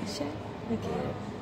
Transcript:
position. Look.